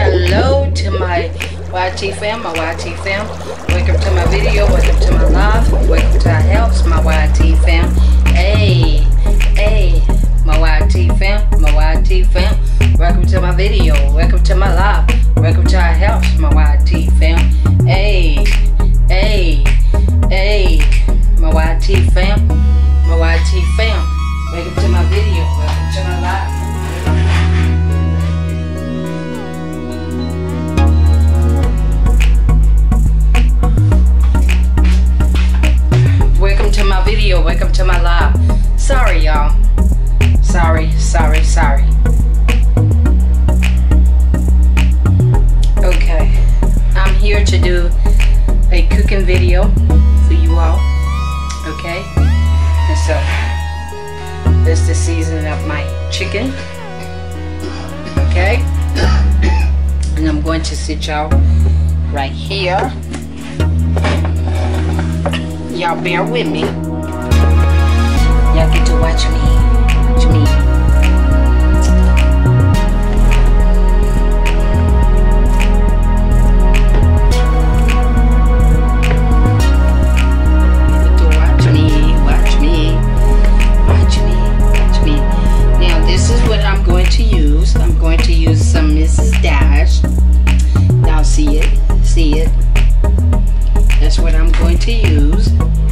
Hello to my YT fam, my YT fam. Welcome to my video, welcome to my live, welcome to our house, my YT fam. Hey, hey, my YT fam, my YT fam. Welcome to my video, welcome to my live, welcome to our house, my YT fam. Hey, hey, hey, my YT fam, my YT fam. Welcome to my video, welcome to my live. Welcome to my video. Welcome to my live. Sorry, y'all. Sorry, sorry, sorry. Okay. I'm here to do a cooking video for you all. Okay? And so, this uh, is the seasoning of my chicken. Okay? And I'm going to sit y'all right here y'all bear with me. Y'all get to watch me. Watch me. Watch me, watch me, watch me, watch me. Now this is what I'm going to use. I'm going to use some Mrs. Dash. Y'all see it? See it? That's what I'm going to use.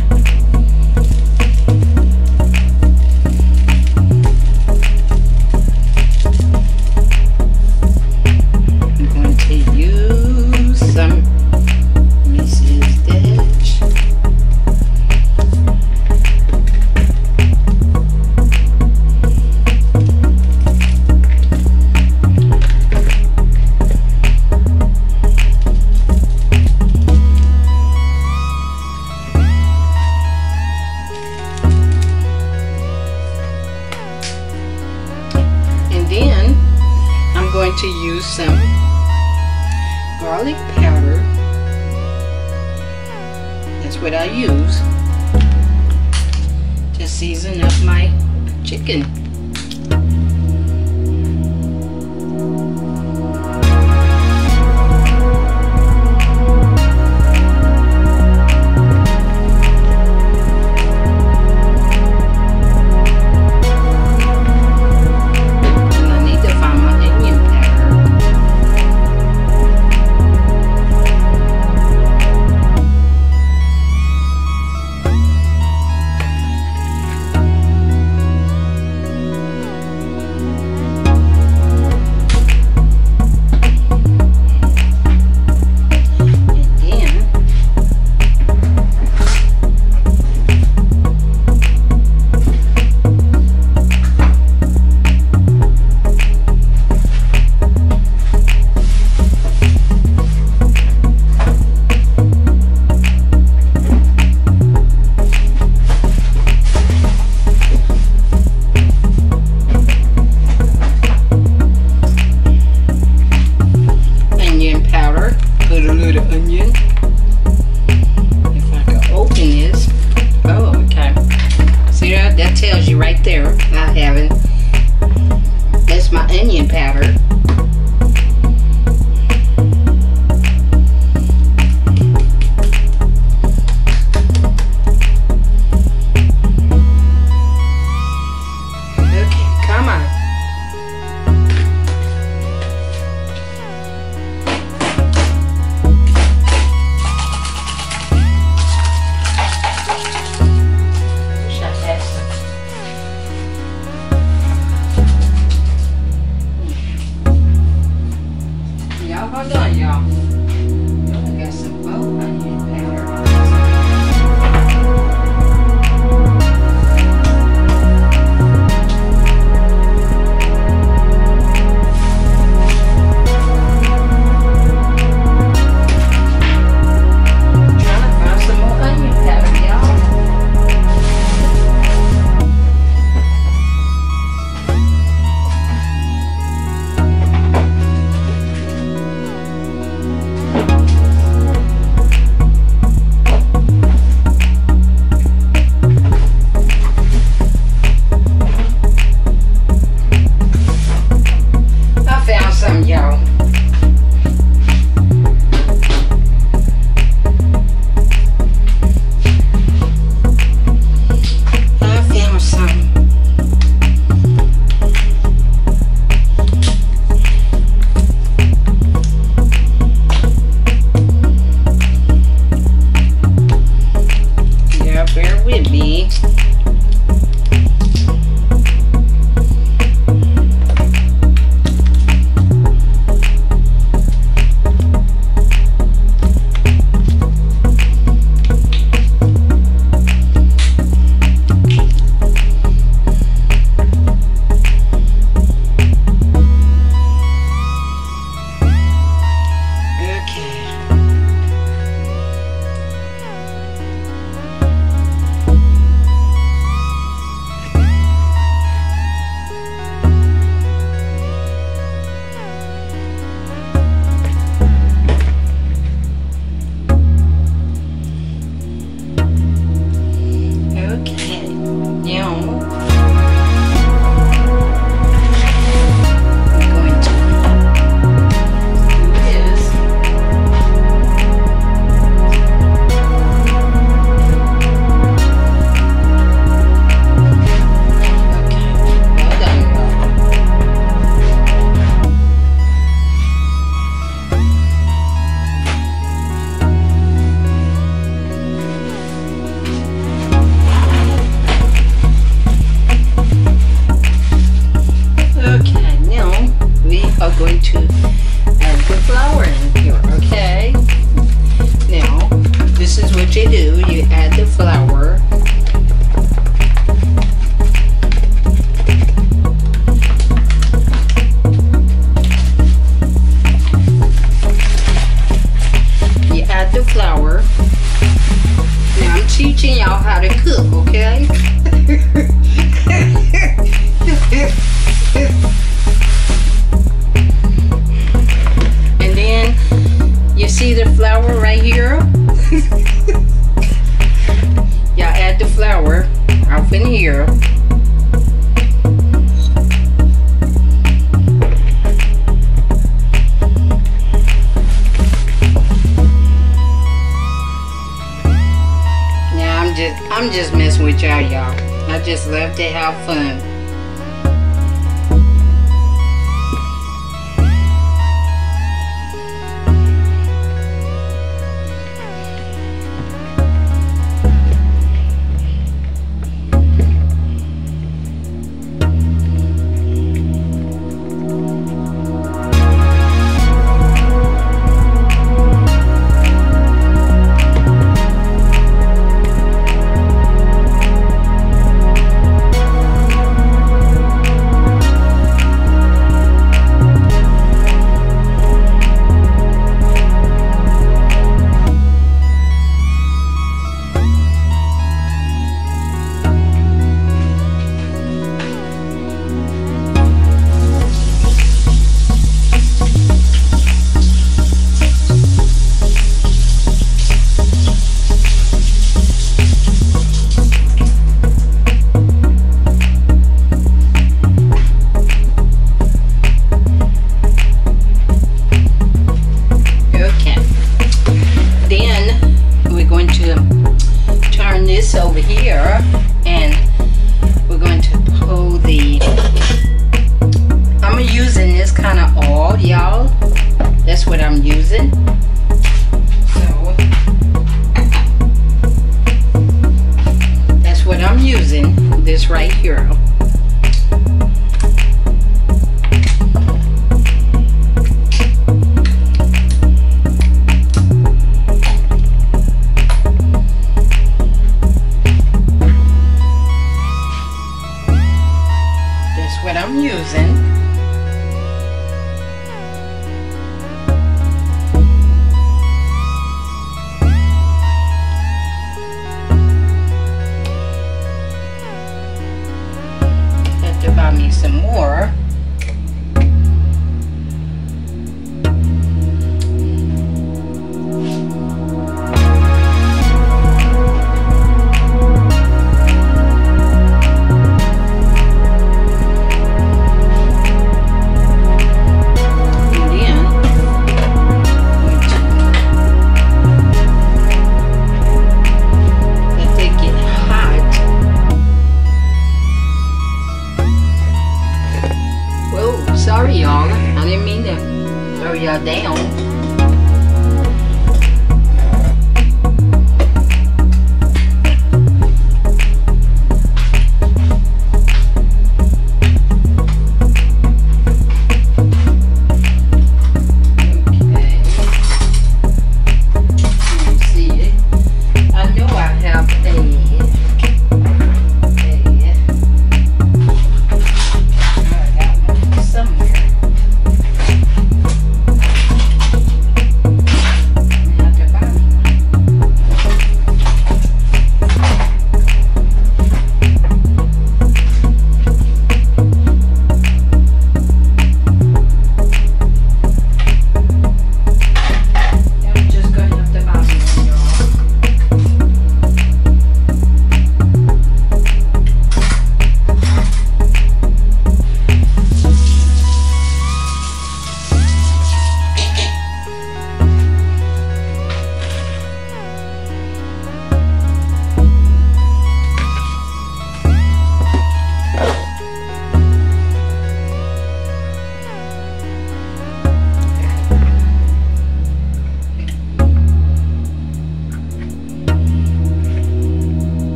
here with me.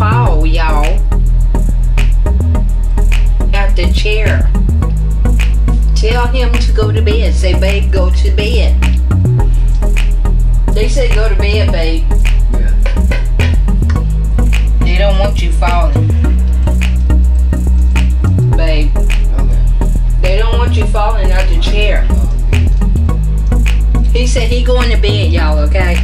fall, y'all. Got the chair. Tell him to go to bed. Say, babe, go to bed. They say go to bed, babe. Yeah. They don't want you falling. Babe. Okay. They don't want you falling out the chair. He said he going to bed, y'all, okay?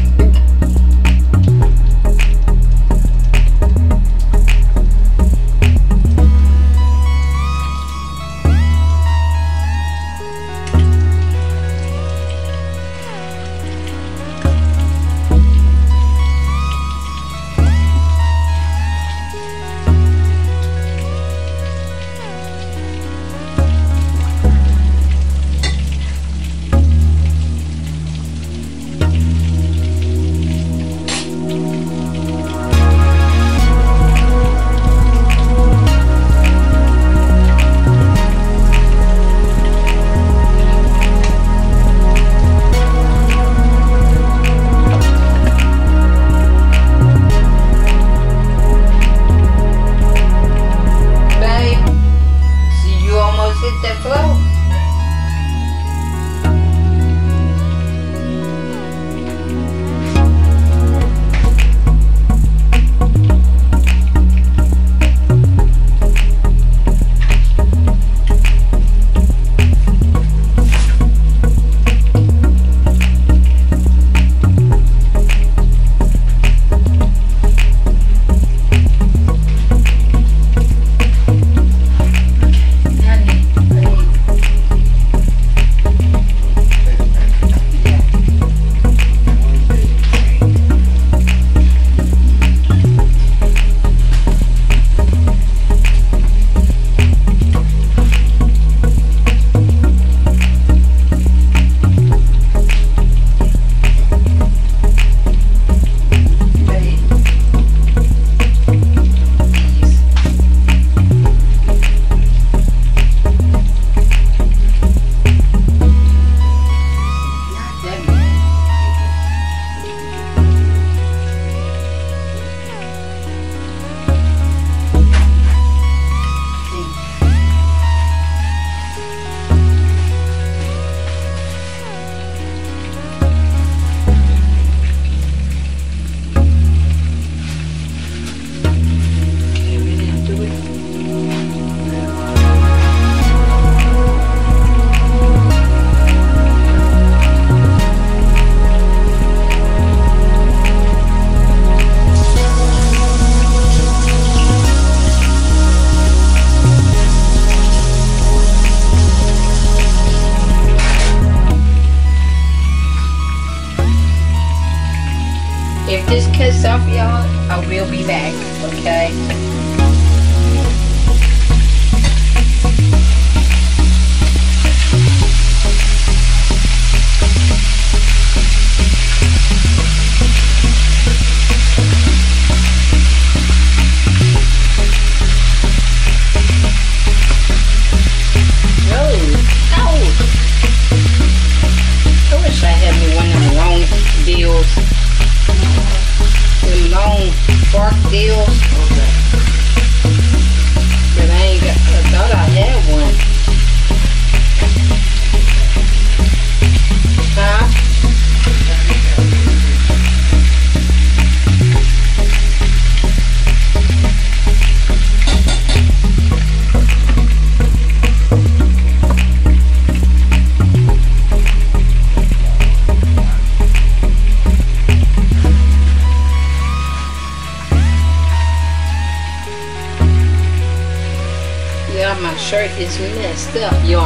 Brasil messed y'all.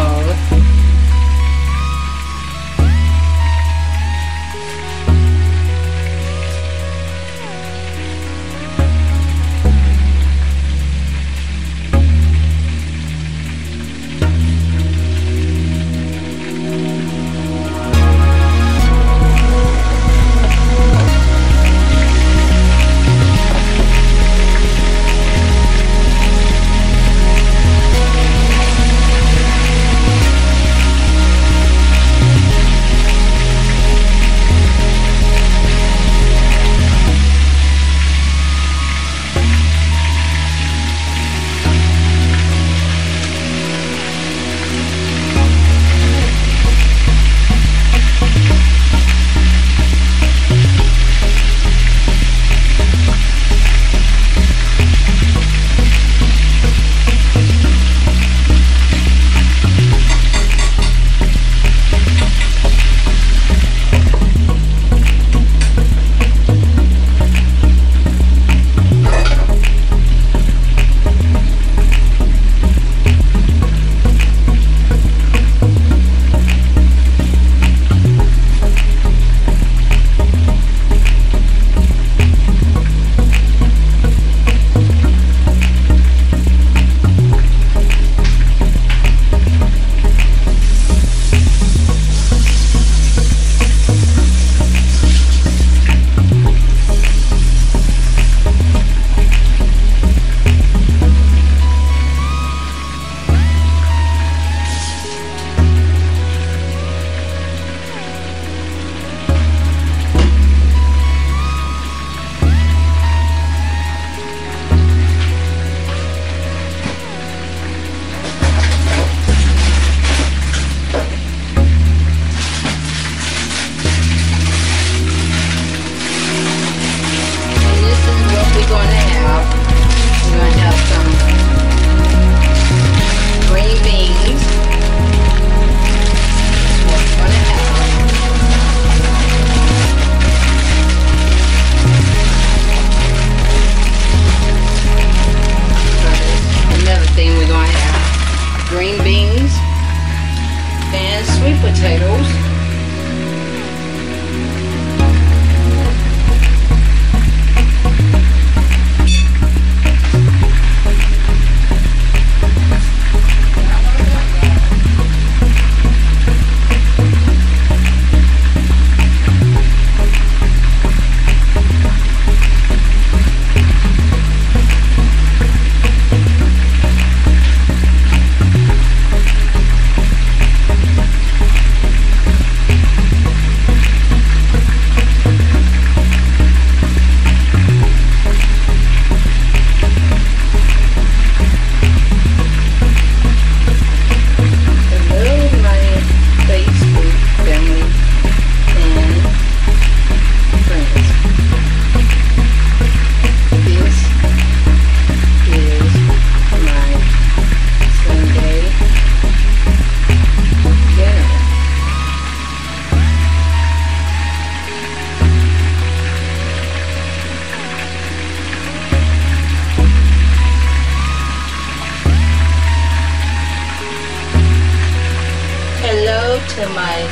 To my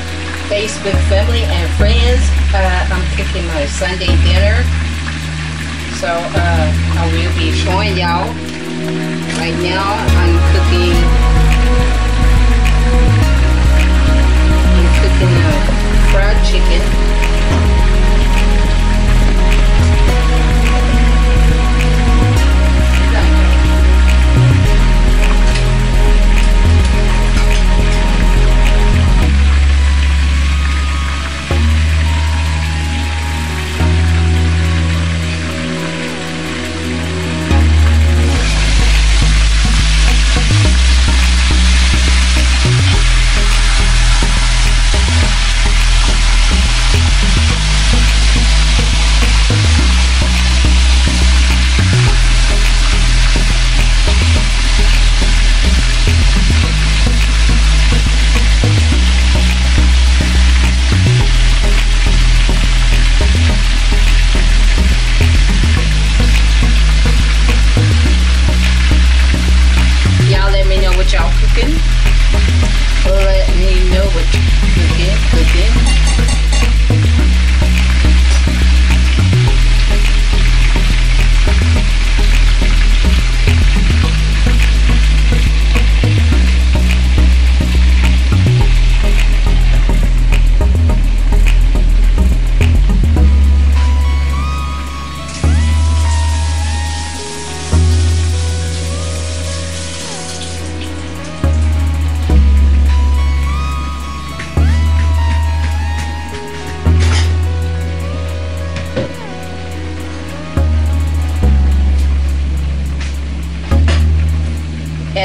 Facebook family and friends. Uh, I'm cooking my Sunday dinner. So uh, I will be showing y'all. Right now I'm cooking I'm cooking a fried chicken.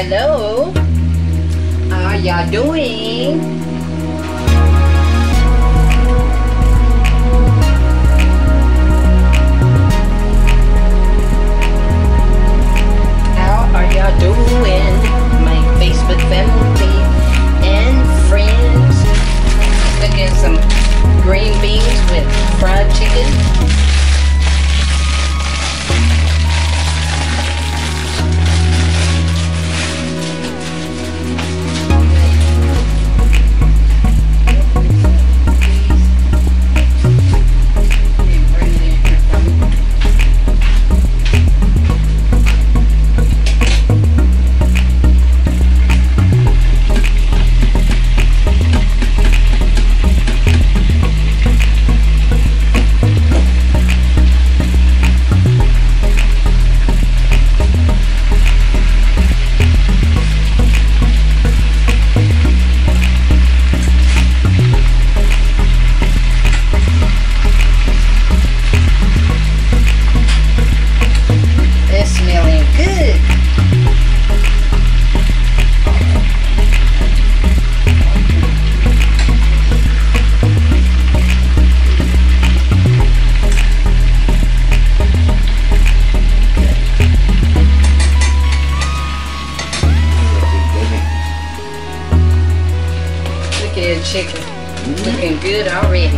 Hello. How y'all doing? How are y'all doing? My Facebook family and friends. Cooking some green beans with fried chicken. Chicken. Looking good already.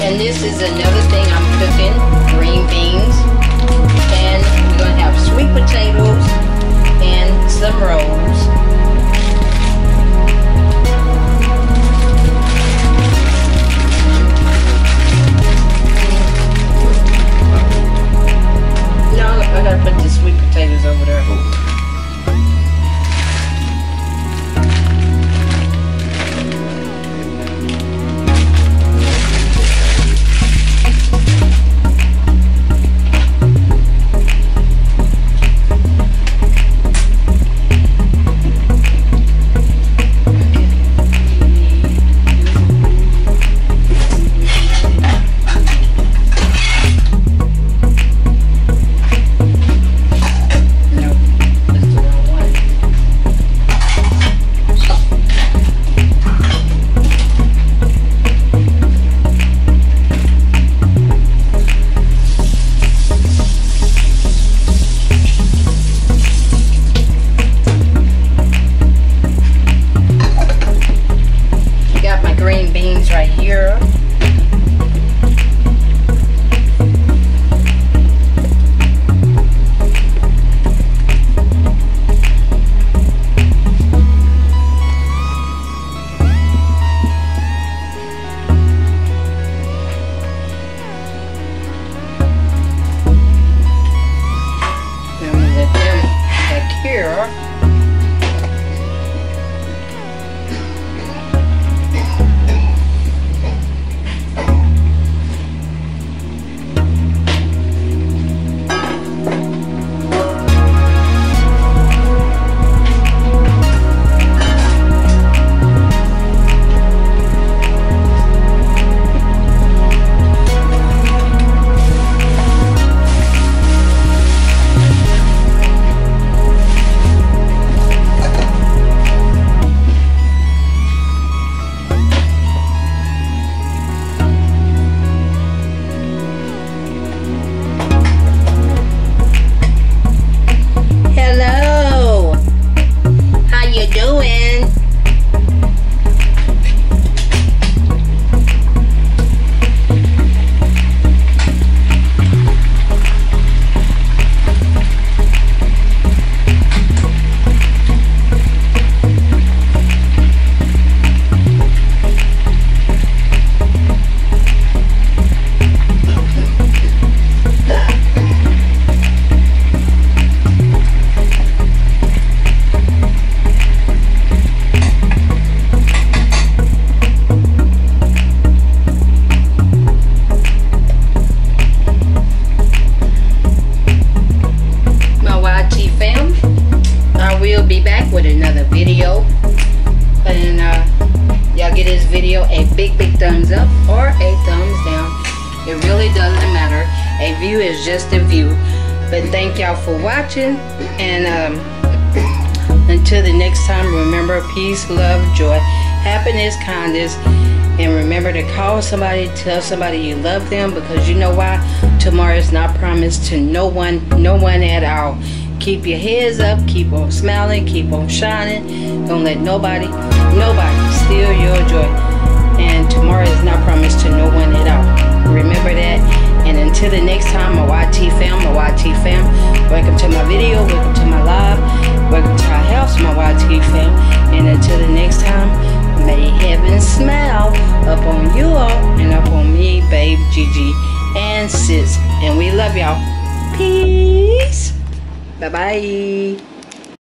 And this is another thing I'm cooking, green beans. And we're gonna have sweet potatoes and some rolls. I gotta put the sweet potatoes over there. Or a thumbs down. It really doesn't matter. A view is just a view. But thank y'all for watching. And um, until the next time, remember peace, love, joy, happiness, kindness. And remember to call somebody, tell somebody you love them because you know why? Tomorrow is not promised to no one, no one at all. Keep your heads up, keep on smiling, keep on shining. Don't let nobody, nobody steal your joy. And tomorrow is not promised to no one at all. Remember that. And until the next time, my YT fam, my YT fam, welcome to my video, welcome to my live, welcome to our house, my YT fam. And until the next time, may heaven smile up on you all and up on me, babe, Gigi, and sis. And we love y'all. Peace. Bye bye.